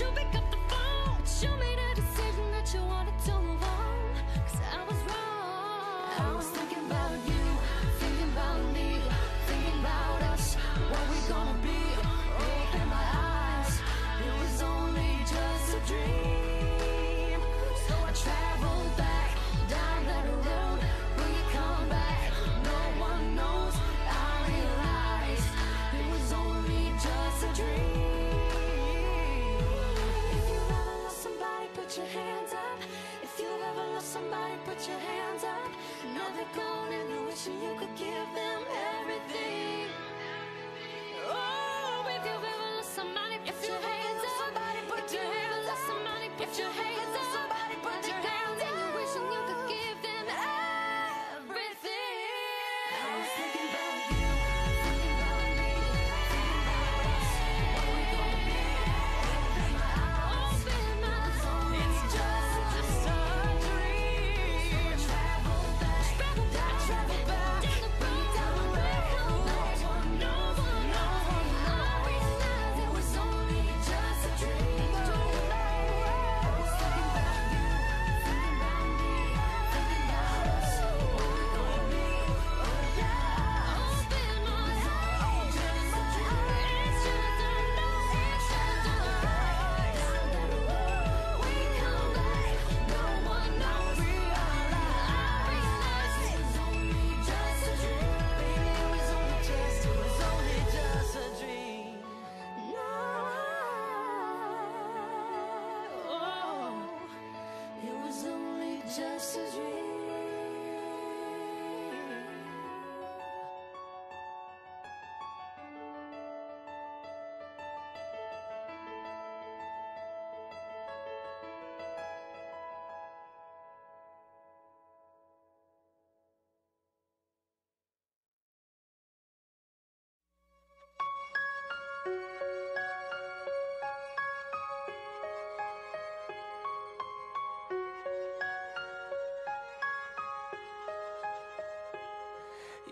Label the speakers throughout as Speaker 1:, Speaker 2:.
Speaker 1: stupid Girl, somebody put your hands up. Now they're gone and you're wishing you could give them everything. Oh, if you've ever lost somebody, put if your hands up. Somebody put if your hands up. Somebody put if your hands up.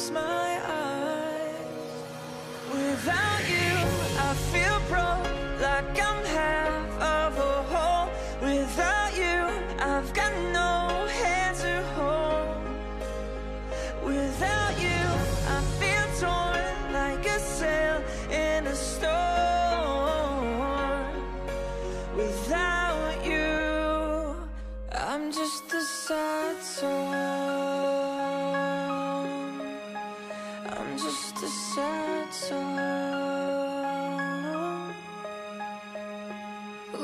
Speaker 2: close my eyes without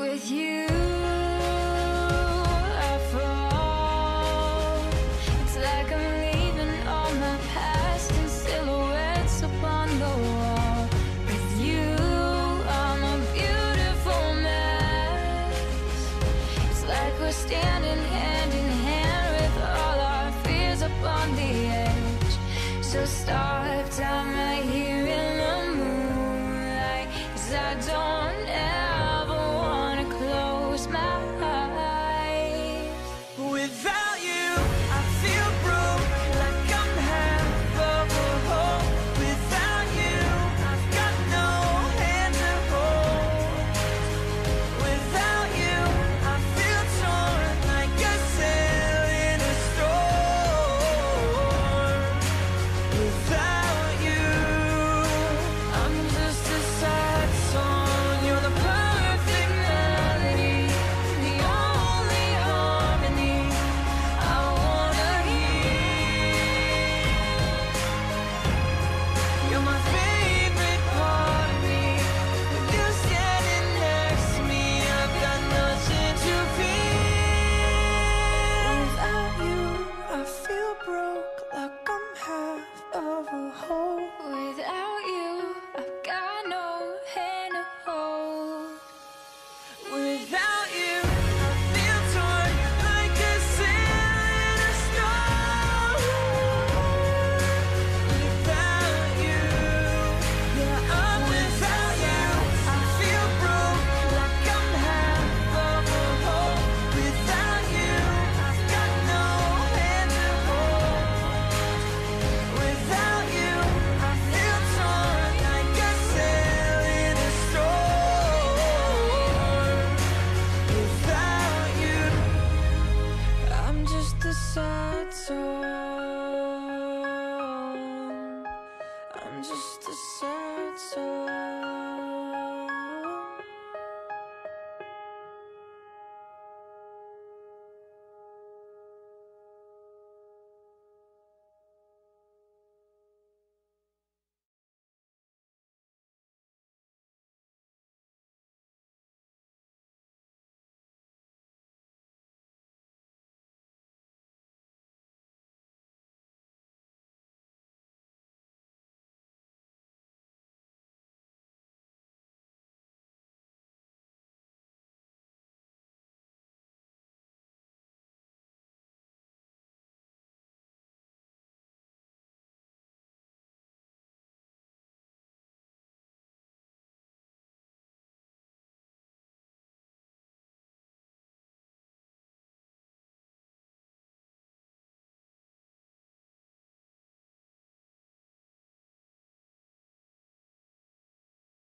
Speaker 2: With you,